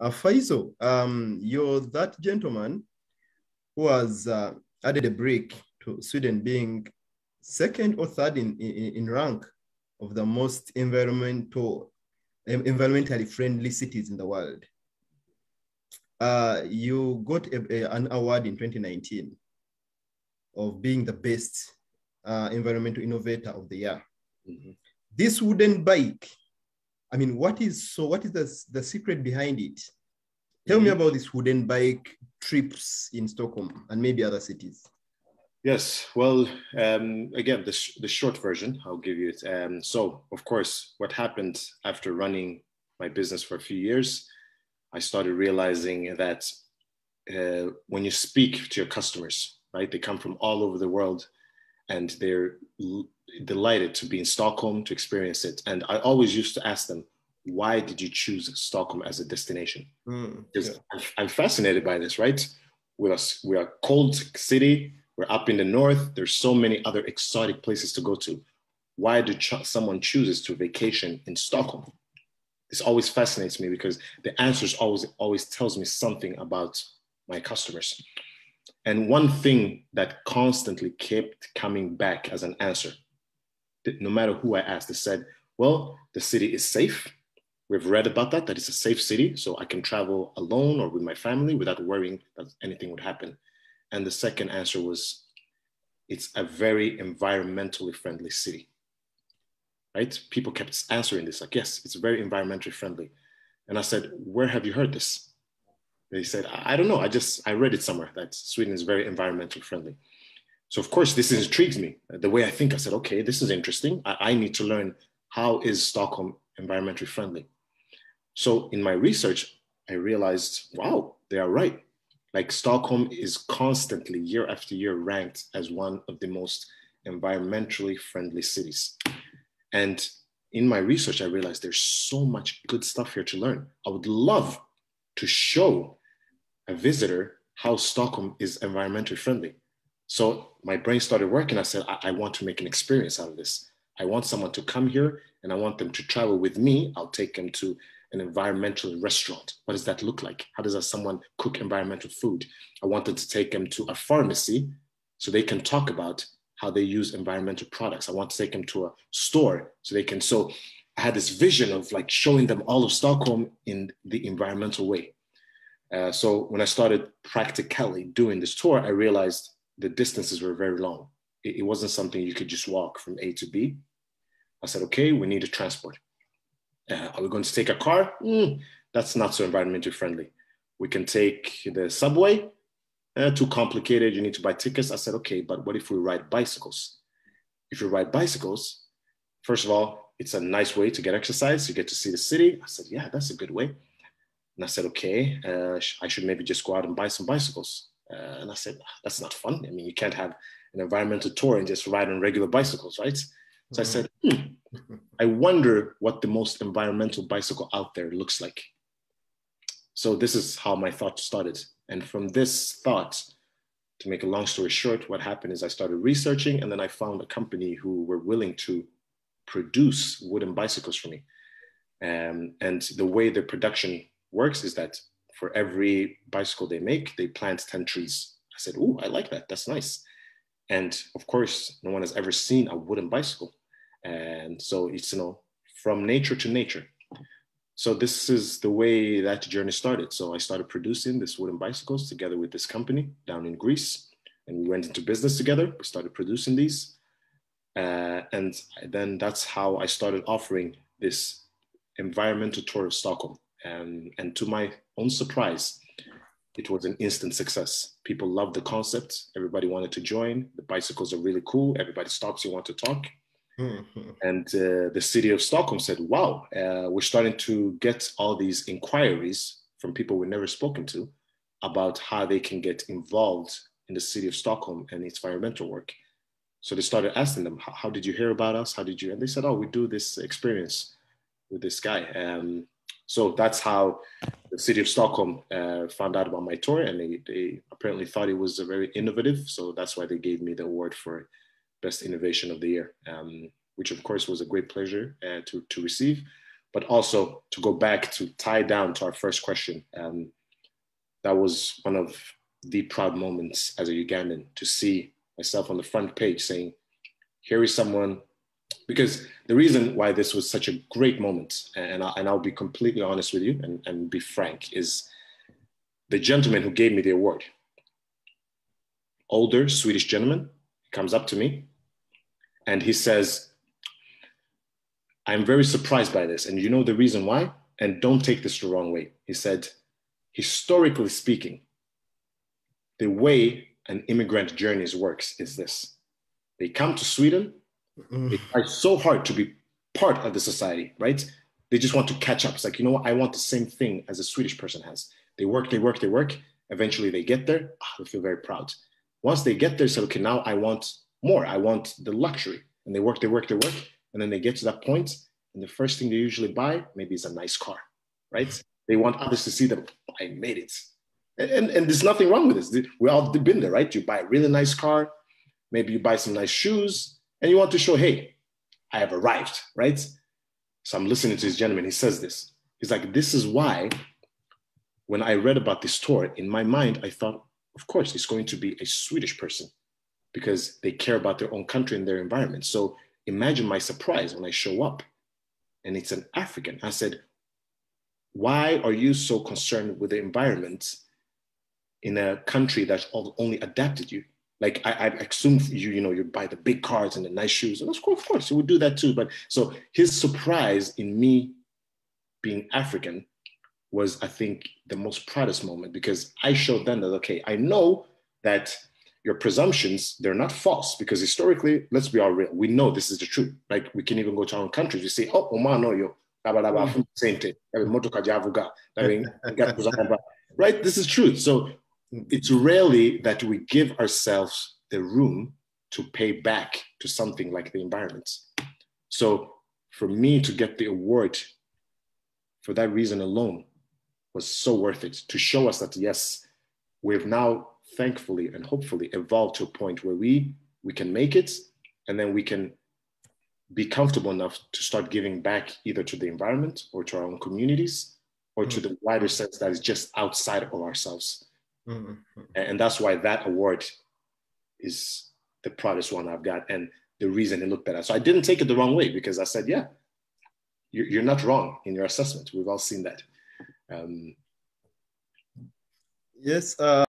Uh, Faizal, um, you're that gentleman who has uh, added a brick to Sweden being second or third in, in, in rank of the most environmental, environmentally friendly cities in the world. Uh, you got a, a, an award in 2019 of being the best uh, environmental innovator of the year. Mm-hmm. This wooden bike, I mean, what is so? What is the, the secret behind it? Tell mm-hmm. me about this wooden bike trips in Stockholm and maybe other cities. Yes, well, um, again, the, sh- the short version, I'll give you it. Um, so, of course, what happened after running my business for a few years, I started realizing that uh, when you speak to your customers, right, they come from all over the world and they're l- delighted to be in Stockholm to experience it. And I always used to ask them, why did you choose Stockholm as a destination? Mm, because yeah. I'm, fascinated by this, right? We're a, we're a cold city we're up in the north. There's so many other exotic places to go to. Why do ch- someone chooses to vacation in Stockholm? This always fascinates me because the answers always always tells me something about my customers. And one thing that constantly kept coming back as an answer, no matter who I asked, they said, "Well, the city is safe. We've read about that. That it's a safe city, so I can travel alone or with my family without worrying that anything would happen." And the second answer was, it's a very environmentally friendly city. Right? People kept answering this, like, yes, it's very environmentally friendly. And I said, where have you heard this? They said, I don't know. I just, I read it somewhere that Sweden is very environmentally friendly. So of course, this intrigues me. The way I think, I said, okay, this is interesting. I, I need to learn how is Stockholm environmentally friendly. So in my research, I realized, wow, they are right. Like Stockholm is constantly, year after year, ranked as one of the most environmentally friendly cities. And in my research, I realized there's so much good stuff here to learn. I would love to show a visitor how Stockholm is environmentally friendly. So my brain started working. I said, I, I, want to make an experience out of this. I want someone to come here and I want them to travel with me. I'll take them to an environmental restaurant. What does that look like? How does someone cook environmental food? I wanted to take them to a pharmacy so they can talk about how they use environmental products. I want to take them to a store so they can. So I had this vision of like showing them all of Stockholm in the environmental way. Uh, so when I started practically doing this tour, I realized the distances were very long. It, it wasn't something you could just walk from A to B. I said, okay, we need a transport. Uh, are we going to take a car? Mm, that's not so environmentally friendly. We can take the subway. Uh, too complicated. You need to buy tickets. I said, okay, but what if we ride bicycles? If you ride bicycles, first of all, it's a nice way to get exercise. You get to see the city. I said, yeah, that's a good way. And I said, okay, uh, I should maybe just go out and buy some bicycles. Uh, and I said, that's not fun. I mean, you can't have an environmental tour and just ride on regular bicycles, right? So I said, hmm, I wonder what the most environmental bicycle out there looks like. So this is how my thought started. And from this thought, to make a long story short, what happened is I started researching and then I found a company who were willing to produce wooden bicycles for me. Um, and the way the production works is that for every bicycle they make, they plant 10 trees. I said, Oh, I like that. That's nice. And of course, no one has ever seen a wooden bicycle. And so it's, you know, from nature to nature. So this is the way that journey started. So I started producing this wooden bicycles together with this company down in Greece. And we went into business together. We started producing these. Uh, and then that's how I started offering this environmental tour of Stockholm. And, and to my own surprise, it was an instant success. People loved the concept. Everybody wanted to join. The bicycles are really cool. Everybody stops you want to talk. Mm-hmm. And uh, the city of Stockholm said, wow, uh, we're starting to get all these inquiries from people we've never spoken to about how they can get involved in the city of Stockholm and its environmental work. So they started asking them, how did you hear about us? How did you? And they said, oh, we do this experience with this guy. Um, so that's how the city of Stockholm uh, found out about my tour, and they, they apparently thought it was very innovative. So that's why they gave me the award for best innovation of the year, um, which of course was a great pleasure uh, to, to receive. but also to go back to tie down to our first question. Um, that was one of the proud moments as a Ugandan to see myself on the front page saying, here is someone, because the reason why this was such a great moment, and, I, and I'll be completely honest with you and, and be frank, is the gentleman who gave me the award, older Swedish gentleman, comes up to me and he says, I'm very surprised by this. And you know the reason why? And don't take this the wrong way. He said, historically speaking, the way an immigrant journeys works is this. They come to Sweden, mm. they try so hard to be part of the society, right? They just want to catch up. It's like, you know what? I want the same thing as a Swedish person has. They work, they work, they work. Eventually they get there. Oh, they feel very proud. Once they get there, say, okay, now I want more. I want the luxury. And they work, they work, they work. And then they get to that point, and the first thing they usually buy maybe is a nice car, right? They want others to see them. I made it. And, and, and there's nothing wrong with this. We all been there, right? You buy a really nice car, maybe you buy some nice shoes, and you want to show, hey, I have arrived, right? So I'm listening to this gentleman. He says this. He's like, this is why when I read about this tour, in my mind, I thought, of course, it's going to be a Swedish person because they care about their own country and their environment. So imagine my surprise when I show up and it's an African. I said, why are you so concerned with the environment in a country that's only adapted you? Like I, I assume you, you know, you buy the big cars and the nice shoes, and of course, of course, you would do that too. But so his surprise in me being African was, I think, the most proudest moment because I showed them that okay, I know that your presumptions they're not false because historically let's be all real we know this is the truth. Like we can even go to our own countries. We say oh Oman no yo. Mm. Right? This is truth. So it's rarely that we give ourselves the room to pay back to something like the environment so for me to get the award for that reason alone was so worth it to show us that yes we've now thankfully and hopefully evolved to a point where we we can make it and then we can be comfortable enough to start giving back either to the environment or to our own communities or mm-hmm. to the wider sense that is just outside of ourselves mm-hmm. and that's why that award is the proudest one i've got and the reason it looked better. so i didn't take it the wrong way because i said yeah you're, you're not wrong in your assessment we've all seen that um, yes uh